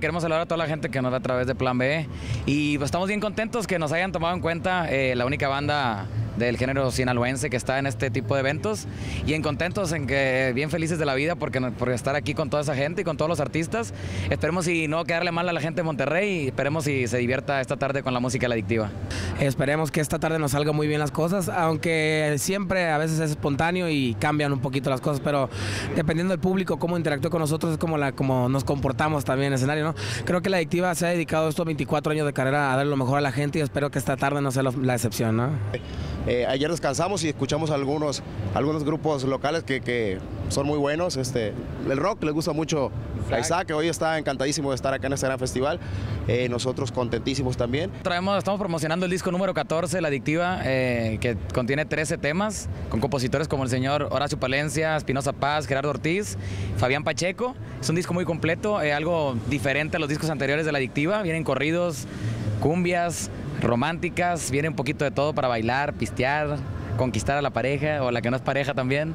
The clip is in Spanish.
Queremos saludar a toda la gente que nos ve a través de Plan B y pues, estamos bien contentos que nos hayan tomado en cuenta eh, la única banda del género sinaloense que está en este tipo de eventos y en contentos, en que bien felices de la vida porque, por estar aquí con toda esa gente y con todos los artistas. Esperemos y no quedarle mal a la gente de Monterrey y esperemos y se divierta esta tarde con la música la adictiva. Esperemos que esta tarde nos salga muy bien las cosas, aunque siempre a veces es espontáneo y cambian un poquito las cosas, pero dependiendo del público, cómo interactúa con nosotros, es como, la, como nos comportamos también en el escenario, ¿no? Creo que la adictiva se ha dedicado estos 24 años de carrera a dar lo mejor a la gente y espero que esta tarde no sea la excepción, ¿no? Eh, ayer descansamos y escuchamos algunos, algunos grupos locales que, son muy buenos. Este, el rock le gusta mucho a Isaac, que hoy está encantadísimo de estar acá en este gran festival. Eh, nosotros contentísimos también. Traemos, estamos promocionando el disco número 14, La Adictiva, eh, que contiene 13 temas, con compositores como el señor Horacio Palencia, Espinosa Paz, Gerardo Ortiz, Fabián Pacheco. Es un disco muy completo, algo diferente a los discos anteriores de La Adictiva. Vienen corridos, cumbias, románticas, viene un poquito de todo para bailar, pistear, conquistar a la pareja o la que no es pareja también.